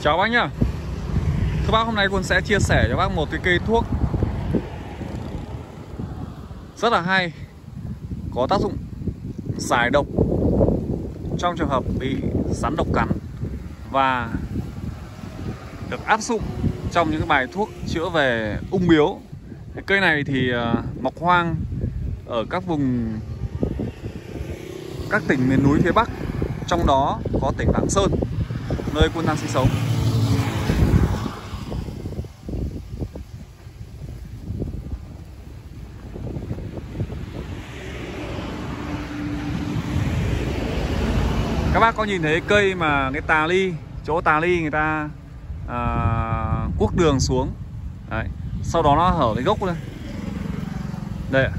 Chào bác nhá. Thưa bác hôm nay Quân sẽ chia sẻ cho bác một cái cây thuốc Rất là hay, Có tác dụng giải độc Trong trường hợp bị rắn độc cắn Và được áp dụng trong những bài thuốc chữa về ung biếu. Cái Cây này thì à, mọc hoang ở các vùng, các tỉnh miền núi phía Bắc, Trong đó có tỉnh Lạng Sơn, Nơi quân đang sinh sống. Các bác có nhìn thấy cây mà cái tà ly Chỗ tà ly người ta à, cuốc đường xuống. Đấy. Sau đó nó hở cái gốc lên. Đây ạ.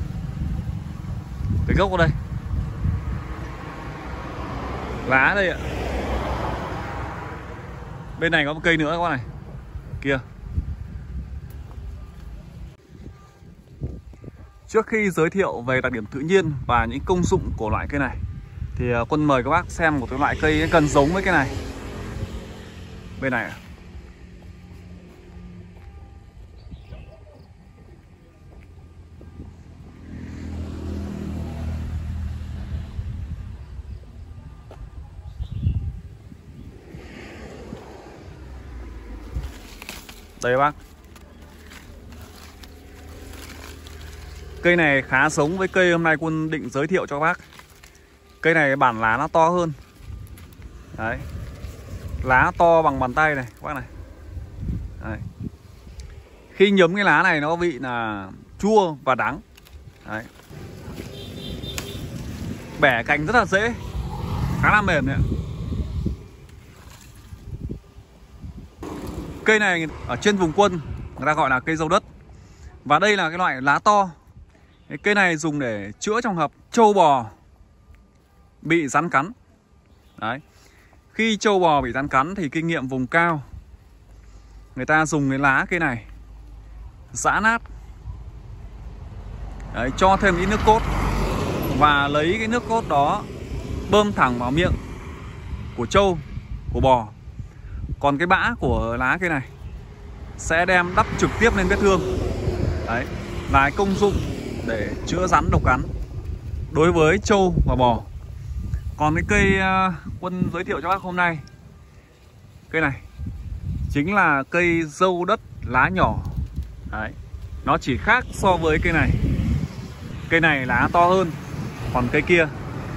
Cái gốc ở đây. Lá đây ạ. Bên này có một cây nữa các bác này. Kia. Trước khi giới thiệu về đặc điểm tự nhiên và những công dụng của loại cây này thì ờ, Quân mời các bác xem một cái loại cây gần giống với cái này. Bên này Đây bác. Cây này khá giống với cây hôm nay Quân định giới thiệu cho bác. Cây này bản lá nó to hơn. Đấy. Lá to bằng bàn tay này các bác này. Đấy. Khi nhấm cái lá này nó vị là chua và đắng. Đấy. Bẻ cành rất là dễ. Khá là mềm đấy Cây này ở trên vùng quân, người ta gọi là cây dâu đất. Và đây là cái loại lá to. Cái Cây này dùng để chữa trong hợp trâu bò bị rắn cắn. Đấy. Khi trâu bò bị rắn cắn thì kinh nghiệm vùng cao Người ta dùng cái lá cây này Giã nát. Đấy, cho thêm ít nước cốt Và lấy cái nước cốt đó Bơm thẳng vào miệng Của trâu Của bò. Còn cái bã của lá cây này sẽ đem đắp trực tiếp lên vết thương. Đấy là công dụng để chữa rắn độc cắn đối với trâu và bò còn cái cây ờ, quân giới thiệu cho bác hôm nay. Cây này chính là cây dâu đất lá nhỏ. Đấy, nó chỉ khác so với cây này. Cây này lá to hơn, còn cây kia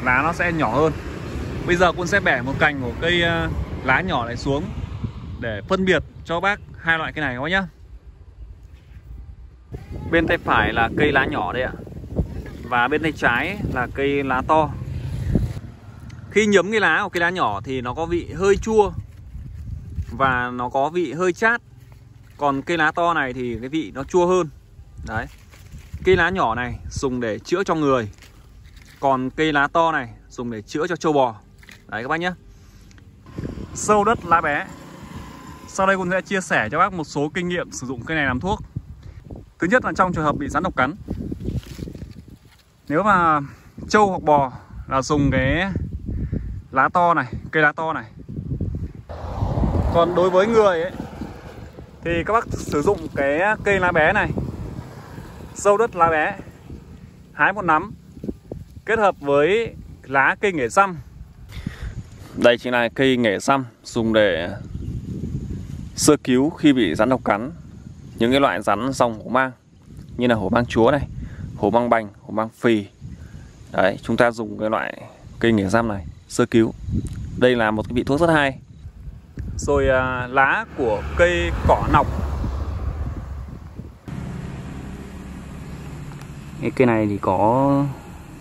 lá nó sẽ nhỏ hơn. Bây giờ quân sẽ bẻ một cành của cây ờ, lá nhỏ này xuống để phân biệt cho bác hai loại cây này các bác nhá. Bên tay phải là cây lá nhỏ đây ạ. Và bên tay trái là cây lá to. Khi nhấm cái lá của cái lá nhỏ thì nó có vị hơi chua Và nó có vị hơi chát. Còn cây lá to này thì cái vị nó chua hơn. Đấy. Cây lá nhỏ này dùng để chữa cho người. Còn cây lá to này dùng để chữa cho trâu bò. Đấy các bác nhé. Sâu đất lá bé. Sau đây cũng sẽ chia sẻ cho bác một số kinh nghiệm sử dụng cây này làm thuốc. Thứ nhất là trong trường hợp bị rắn độc cắn. Nếu mà trâu hoặc bò là dùng cái lá to này, cây lá to này. Còn đối với người ấy Thì các bác sử dụng cái cây lá bé này Dâu đất lá bé Hái một nắm Kết hợp với lá cây nghệ xăm. Đây chính là cây nghệ xăm Dùng để sơ cứu khi bị rắn độc cắn. Những cái loại rắn dòng hổ mang như là hổ mang chúa này hổ mang bành hổ mang phì. Đấy chúng ta dùng cái loại cây nghệ xăm này sơ cứu. Đây là một cái vị thuốc rất hay. Rồi à, lá của cây cỏ nọc. Cái cây này thì có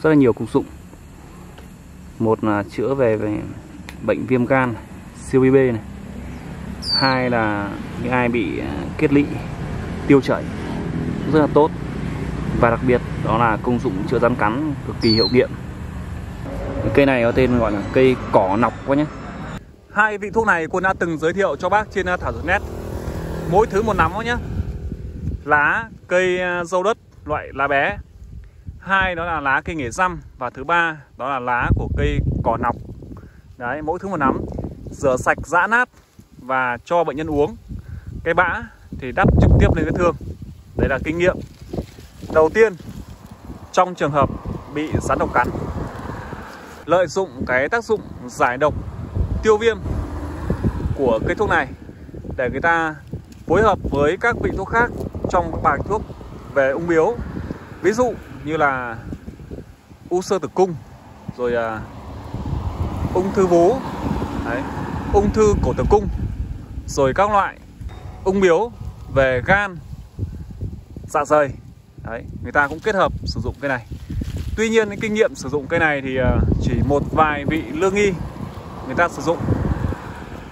rất là nhiều công dụng. Một là chữa về, về bệnh viêm gan siêu BB này. Hai là những ai bị à, kết lị tiêu chảy rất là tốt. Và đặc biệt đó là công dụng chữa rắn cắn cực kỳ hiệu nghiệm cây này có tên gọi là cây cỏ nọc quá nhé. Hai vị thuốc này quân đã từng giới thiệu cho bác trên à, thảo dược net mỗi thứ một nắm nhé lá, cây à, dâu đất, loại lá bé. Hai đó là lá cây nghề răm và thứ ba đó là lá của cây cỏ nọc. Đấy, mỗi thứ một nắm. Rửa sạch, giã nát và cho bệnh nhân uống. Cái bã thì đắp trực tiếp lên vết thương. Đấy là kinh nghiệm. Đầu tiên, trong trường hợp bị rắn độc cắn lợi dụng cái tác dụng giải độc tiêu viêm của cây thuốc này để người ta phối hợp với các vị thuốc khác trong các bài thuốc về ung biếu. Ví dụ như là u sơ tử cung rồi à, ung thư vú đấy, ung thư cổ tử cung rồi các loại ung biếu về gan dạ dày đấy người ta cũng kết hợp sử dụng cái này tuy nhiên cái kinh nghiệm sử dụng cây này thì ờ, chỉ một vài vị lương nghi người ta sử dụng.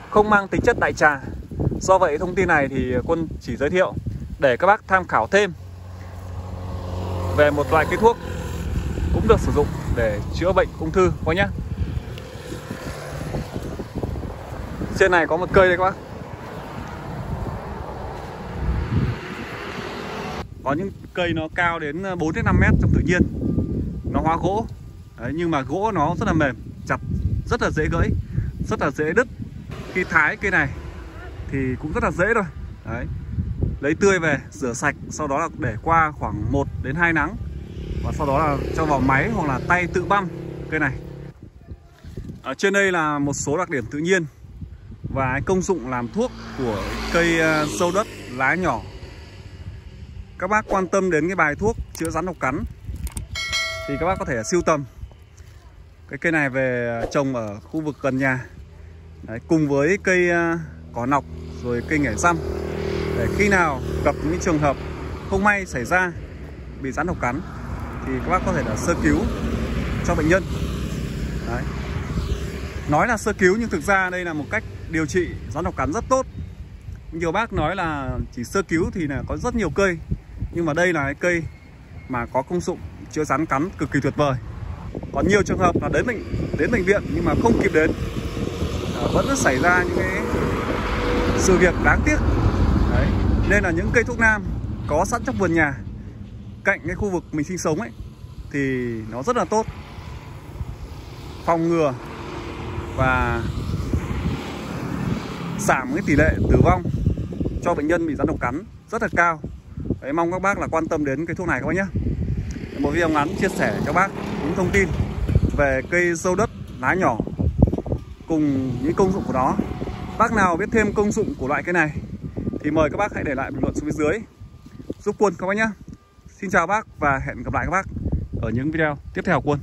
Không mang tính chất đại trà. Do vậy, thông tin này thì quân chỉ giới thiệu để các bác tham khảo thêm về một loại cây thuốc cũng được sử dụng để chữa bệnh ung thư quá nhé trên này có một cây đây các bác. Có những cây nó cao đến ờ, 4 đến 5 mét trong tự nhiên nó hóa gỗ. Đấy, nhưng mà gỗ nó rất là mềm chặt rất là dễ gãy rất là dễ đứt. Khi thái cây này thì cũng rất là dễ thôi. Đấy. lấy tươi về rửa sạch sau đó là để qua khoảng 1 đến 2 nắng. Và sau đó là cho vào máy hoặc là tay tự băm cây này. Ở trên đây là một số đặc điểm tự nhiên và công dụng làm thuốc của cây ờ, sâu đất lá nhỏ. Các bác quan tâm đến cái bài thuốc chữa rắn độc cắn thì các bác có thể siêu tầm. Cái cây này về trồng ở khu vực gần nhà. Đấy, cùng với cây à, cỏ nọc rồi cây nghẻ răm để khi nào gặp những trường hợp không may xảy ra bị rắn độc cắn thì các bác có thể là sơ cứu cho bệnh nhân. Đấy. nói là sơ cứu nhưng thực ra đây là một cách điều trị rắn độc cắn rất tốt. Nhiều bác nói là chỉ sơ cứu thì là có rất nhiều cây. Nhưng mà đây là cái cây mà có công dụng chữa rắn cắn cực kỳ tuyệt vời. Còn nhiều trường hợp là đến bệnh đến bệnh viện nhưng mà không kịp đến. À, vẫn xảy ra những cái sự việc đáng tiếc. Đấy. nên là những cây thuốc nam có sẵn trong vườn nhà cạnh cái khu vực mình sinh sống ấy thì nó rất là tốt. Phòng ngừa và giảm cái tỷ lệ tử vong cho bệnh nhân bị rắn độc cắn rất là cao. Đấy, mong các bác là quan tâm đến cây thuốc này các bác nhé một video ngắn chia sẻ cho bác những thông tin về cây dâu đất, lá nhỏ cùng những công dụng của nó. Bác nào biết thêm công dụng của loại cây này thì mời các bác hãy để lại bình luận xuống phía dưới. Giúp quân các bác nhé. Xin chào bác và hẹn gặp lại các bác ở những video tiếp theo quân.